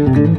Mm-hmm.